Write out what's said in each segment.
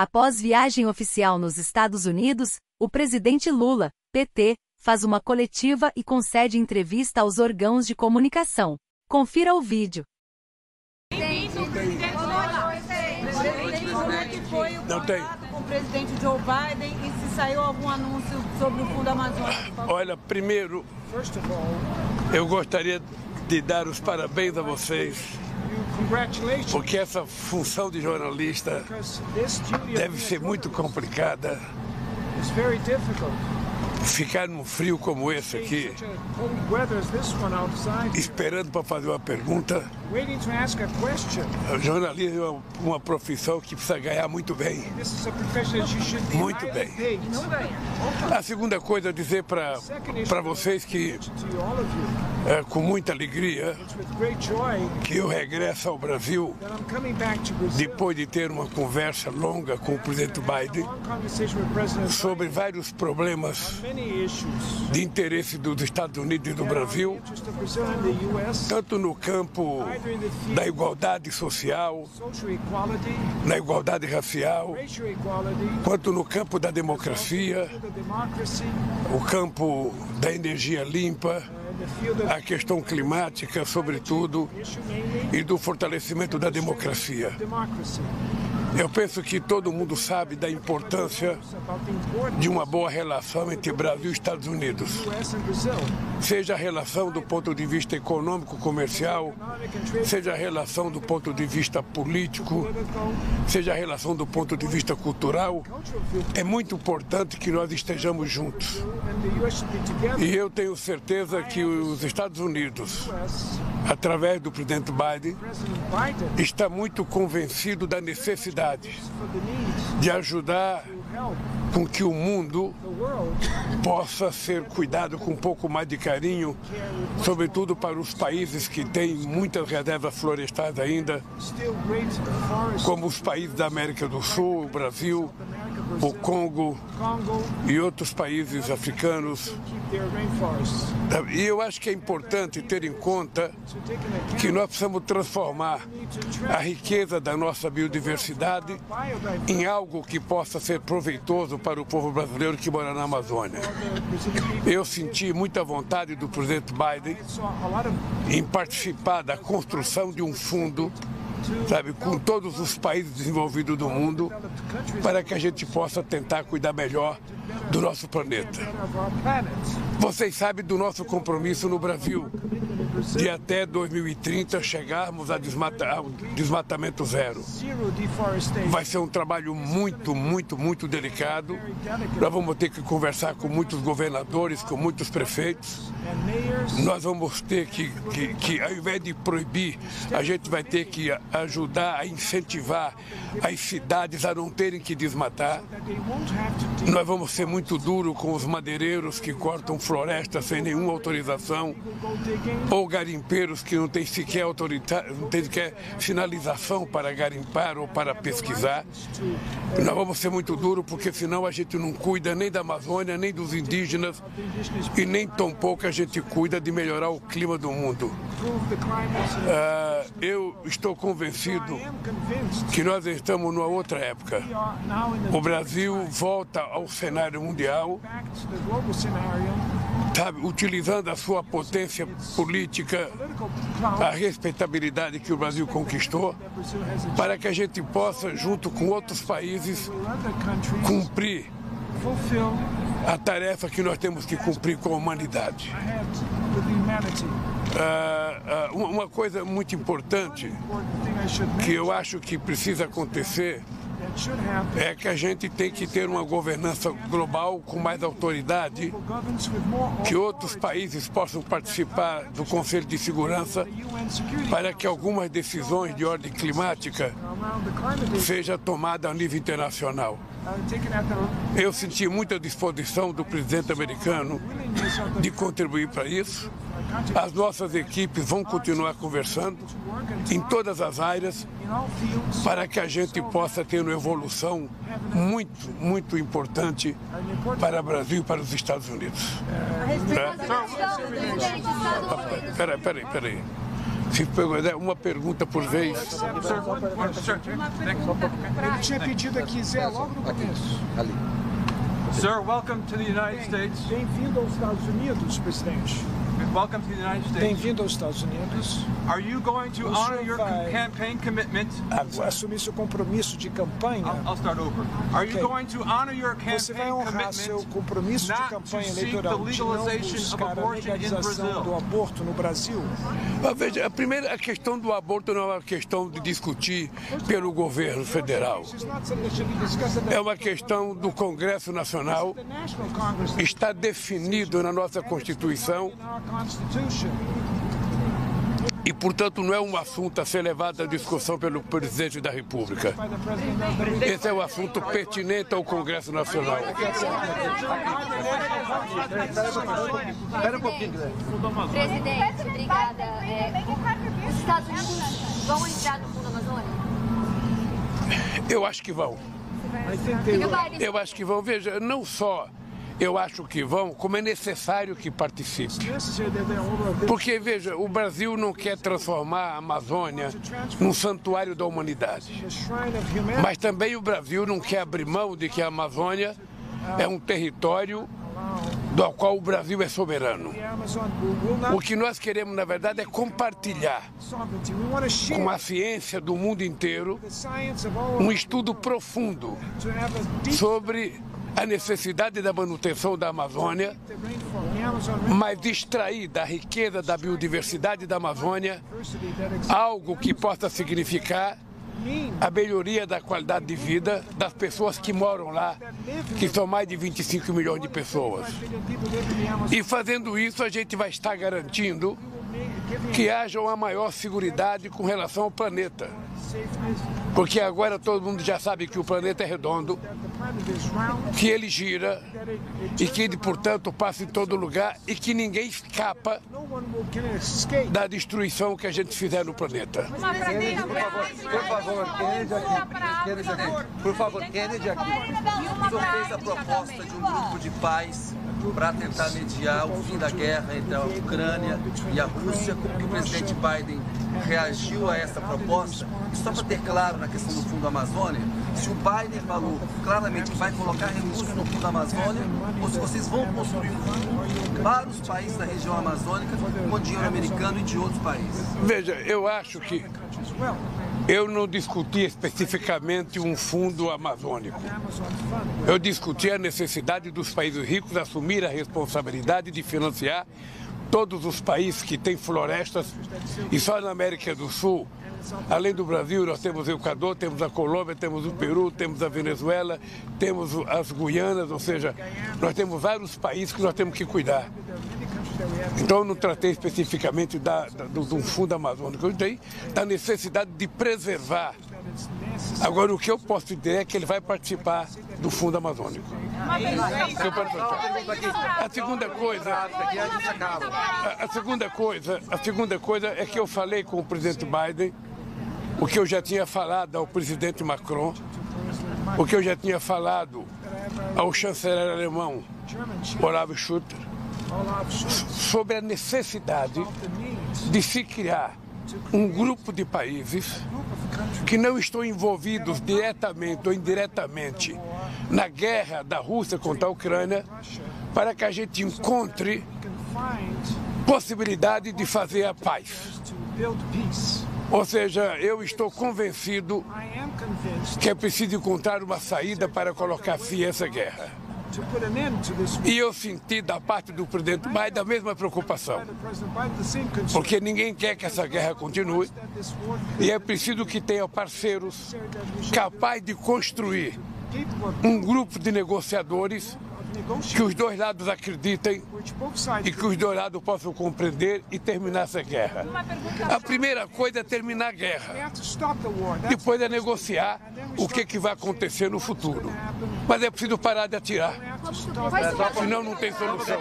Após viagem oficial nos Estados Unidos, o presidente Lula, PT, faz uma coletiva e concede entrevista aos órgãos de comunicação. Confira o vídeo. Não tem. com o presidente Joe Biden e se saiu algum anúncio sobre o Fundo Amazônia? Olha, primeiro, eu gostaria de dar os parabéns a vocês, porque essa função de jornalista deve ser muito complicada. Ficar num frio como esse aqui, esperando para fazer uma pergunta. O jornalismo é uma profissão que precisa ganhar muito bem. Muito bem. A segunda coisa, dizer para vocês que, é, com muita alegria, que eu regresso ao Brasil depois de ter uma conversa longa com o presidente Biden sobre vários problemas de interesse dos Estados Unidos e do Brasil, tanto no campo da igualdade social, na igualdade racial, quanto no campo da democracia, o campo da energia limpa, a questão climática, sobretudo, e do fortalecimento da democracia. Eu penso que todo mundo sabe da importância de uma boa relação entre Brasil e Estados Unidos. Seja a relação do ponto de vista econômico, comercial, seja a relação do ponto de vista político, seja a relação do ponto de vista cultural, é muito importante que nós estejamos juntos. E eu tenho certeza que os Estados Unidos, através do presidente Biden, está muito convencido da necessidade de ajudar com que o mundo possa ser cuidado com um pouco mais de carinho, sobretudo para os países que têm muitas reservas florestais ainda, como os países da América do Sul, o Brasil, o Congo e outros países africanos. E eu acho que é importante ter em conta que nós precisamos transformar a riqueza da nossa biodiversidade em algo que possa ser proveitoso para o povo brasileiro que mora na Amazônia. Eu senti muita vontade do presidente Biden em participar da construção de um fundo sabe, com todos os países desenvolvidos do mundo, para que a gente possa tentar cuidar melhor do nosso planeta. Vocês sabem do nosso compromisso no Brasil de até 2030 chegarmos a desmata, ao desmatamento zero. Vai ser um trabalho muito, muito, muito delicado. Nós vamos ter que conversar com muitos governadores, com muitos prefeitos. Nós vamos ter que, que, que ao invés de proibir, a gente vai ter que ajudar a incentivar as cidades a não terem que desmatar. Nós vamos ser muito duros com os madeireiros que cortam florestas sem nenhuma autorização, ou garimpeiros que não têm sequer, não têm sequer finalização para garimpar ou para pesquisar. Nós vamos ser muito duros porque senão a gente não cuida nem da Amazônia, nem dos indígenas e nem tampouco a gente cuida de melhorar o clima do mundo. Uh, eu estou convencido que nós estamos numa outra época. O Brasil volta ao cenário mundial, sabe, utilizando a sua potência política, a respeitabilidade que o Brasil conquistou, para que a gente possa, junto com outros países, cumprir a tarefa que nós temos que cumprir com a humanidade. Uh, uh, uma coisa muito importante que eu acho que precisa acontecer é que a gente tem que ter uma governança global com mais autoridade, que outros países possam participar do Conselho de Segurança para que algumas decisões de ordem climática sejam tomadas a nível internacional. Eu senti muita disposição do presidente americano de contribuir para isso. As nossas equipes vão continuar conversando em todas as áreas para que a gente possa ter uma evolução muito, muito importante para o Brasil e para os Estados Unidos. Peraí, peraí, peraí. Se perguntar uma pergunta por vez. Ele tinha pedido aqui, Zé, logo no começo. Ali. Sir, welcome to the United States. Bem-vindo aos Estados Unidos, presidente. Welcome to the United States. Bem-vindo aos Estados Unidos. Are you going to O honor your campaign commitment? Assumir seu compromisso de campanha. I'll, I'll start over. Are you Okay. going to honor your Você vai campaign honrar seu commitment compromisso de campanha eleitoral de não buscar a legalização do aborto no Brasil? Mas veja, a primeira a questão do aborto não é uma questão de discutir pelo governo federal. É uma questão do Congresso Nacional. Está definido na nossa Constituição. E, portanto, não é um assunto a ser levado à discussão pelo presidente da República. By the President of the Republic. Esse é um assunto pertinente ao Congresso Nacional. Espera um pouquinho, Guilherme. Presidente, obrigada. É, os Estados Unidos vão entrar no Fundo Amazônia? Eu acho que vão. Eu acho que vão. Veja, não só eu acho que vão, como é necessário que participe. necessary that they all of this Porque, veja, o Brasil não quer transformar a Amazônia num santuário da humanidade. Mas também o Brasil não quer abrir mão de que a Amazônia é um território do qual o Brasil é soberano. O que nós queremos, na verdade, é compartilhar com a ciência do mundo inteiro um estudo profundo sobre a necessidade da manutenção da Amazônia, mas extrair da riqueza da biodiversidade da Amazônia algo que possa significar a melhoria da qualidade de vida das pessoas que moram lá, que são mais de 25 milhões de pessoas. E fazendo isso, a gente vai estar garantindo que haja uma maior segurança com relação ao planeta. Porque agora todo mundo já sabe que o planeta é redondo, that the planet is round. que ele gira That it, it e que ele, portanto, passa em todo lugar e que ninguém escapa no one will can escape. da destruição que a gente fizer no planeta. Por favor, Kennedy aqui. Kennedy aqui. Por favor, Kennedy aqui. O senhor fez a proposta de um grupo de paz para tentar mediar o fim da guerra entre a Ucrânia e a Rússia. Como que o presidente Biden reagiu a essa proposta? E só para ter claro na questão do Fundo Amazônia, se o Biden falou claramente que vai colocar recursos no Fundo Amazônia, ou se vocês vão construir um fundo para os países da região amazônica com dinheiro americano e de outros países. Veja, eu acho que eu não discuti especificamente um fundo amazônico. Eu discuti a necessidade dos países ricos assumir a responsabilidade de financiar todos os países que têm florestas e só na América do Sul, além do Brasil, nós temos o Equador, temos a Colômbia, temos o Peru, temos a Venezuela, temos as Guianas, ou seja, nós temos vários países que nós temos que cuidar. Então eu não tratei especificamente da, da- do, do fundo amazônico, eu dei da necessidade de preservar. Agora o que eu posso dizer é que ele vai participar do fundo amazônico. A segunda coisa, a, segunda coisa, a segunda coisa é que eu falei com o presidente Biden o que eu já tinha falado ao presidente Macron, o que eu já tinha falado ao chanceler alemão Olaf Schutter, sobre a necessidade de se criar um grupo de países que não estão envolvidos diretamente ou indiretamente na guerra da Rússia contra a Ucrânia, para que a gente encontre possibilidade de fazer a paz. Ou seja, eu estou convencido que é preciso encontrar uma saída para colocar fim a essa guerra. E eu senti da parte do presidente Biden a mesma preocupação, porque ninguém quer que essa guerra continue. E é preciso que tenha parceiros capazes de construir um grupo de negociadores que os dois lados acreditem e que os dois lados possam compreender e terminar essa guerra. A primeira coisa é terminar a guerra. Depois é negociar o que, que vai acontecer no futuro. Mas é preciso parar de atirar, senão não tem solução.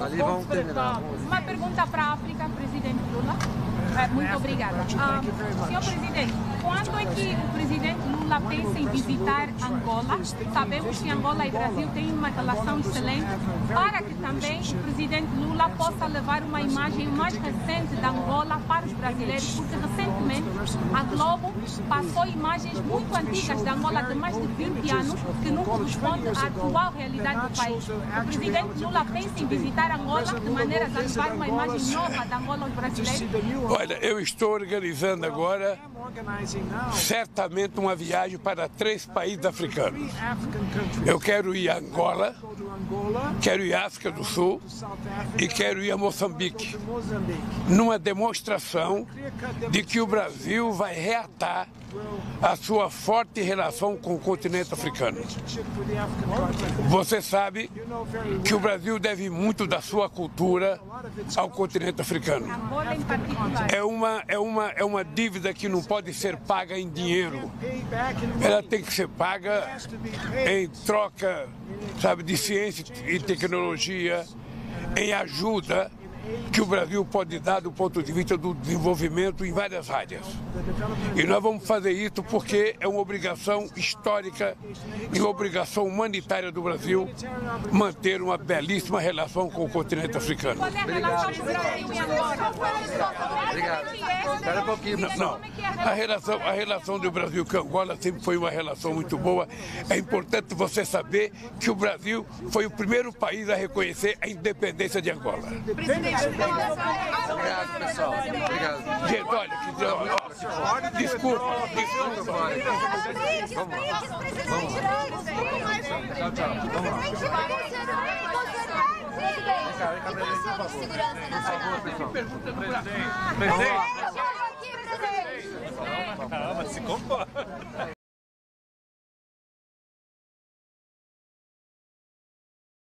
Ali vão terminar. Uma pergunta para a África, presidente Lula. É, muito obrigada. Ah, senhor presidente, quando é que o presidente Lula Lula pensa em visitar Angola. Sabemos que Angola e Brasil têm uma relação excelente, para que também o presidente Lula possa levar uma imagem mais recente da Angola para os brasileiros, porque recentemente a Globo passou imagens muito antigas da Angola de mais de 20 anos que não correspondem à atual realidade do país. O presidente Lula pensa em visitar Angola de maneira a levar uma imagem nova da Angola aos brasileiros. Olha, eu estou organizando agora certamente uma viagem para três países africanos. Eu quero ir a Angola, quero ir à África do Sul e quero ir a Moçambique, numa demonstração de que o Brasil vai reatar a sua forte relação com o continente africano. Você sabe que o Brasil deve muito da sua cultura ao continente africano. É uma, é uma, é uma dívida que não pode ser paga em dinheiro. Ela tem que ser paga em troca, sabe, de ciência e tecnologia, em ajuda que o Brasil pode dar do ponto de vista do desenvolvimento em várias áreas. E nós vamos fazer isso porque é uma obrigação histórica e uma obrigação humanitária do Brasil manter uma belíssima relação com o continente africano. Qual é a relação do Brasil e Angola? Obrigado. Um. Não, não. A relação, a relação do Brasil com Angola sempre foi uma relação muito boa. É importante você saber que o Brasil foi o primeiro país a reconhecer a independência de Angola. Obrigado, pessoal. Obrigado. Gente, olha, que, desculpa, desculpa. Tchau, tchau. Vamos lá. Segurança Nacional. Presidente. Aqui, presidente. Calma, se comporta.